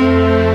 Bye.